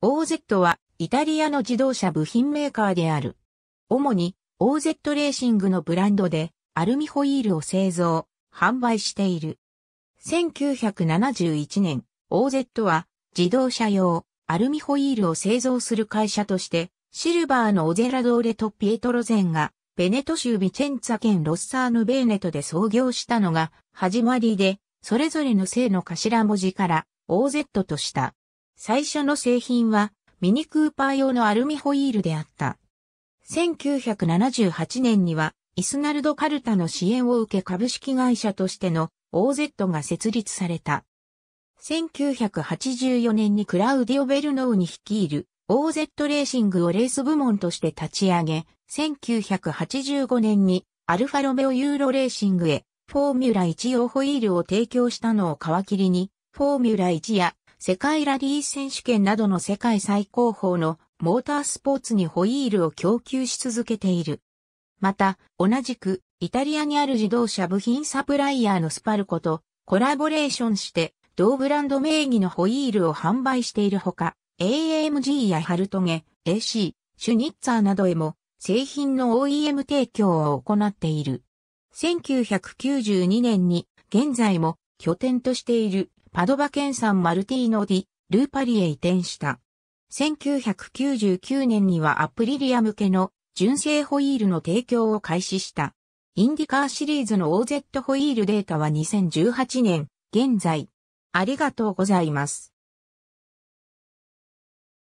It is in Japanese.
OZ はイタリアの自動車部品メーカーである。主に OZ レーシングのブランドでアルミホイールを製造、販売している。1971年、OZ は自動車用アルミホイールを製造する会社として、シルバーのオゼラドーレとピエトロゼンがベネト州ビチェンツァ県ロッサーヌベーネトで創業したのが始まりで、それぞれの姓の頭文字から OZ とした。最初の製品はミニクーパー用のアルミホイールであった。1978年にはイスナルド・カルタの支援を受け株式会社としての OZ が設立された。1984年にクラウディオ・ベルノーに率いる OZ レーシングをレース部門として立ち上げ、1985年にアルファロメオユーロレーシングへフォーミュラ1用ホイールを提供したのを皮切りに、フォーミュラ1や世界ラリー選手権などの世界最高峰のモータースポーツにホイールを供給し続けている。また、同じくイタリアにある自動車部品サプライヤーのスパルコとコラボレーションして同ブランド名義のホイールを販売しているほか、AMG やハルトゲ、AC、シュニッツァーなどへも製品の OEM 提供を行っている。1992年に現在も拠点としているアドバ県産マルティーノ・ディ・ルーパリへ移転した。1999年にはアプリリア向けの純正ホイールの提供を開始した。インディカーシリーズの OZ ホイールデータは2018年、現在。ありがとうございます。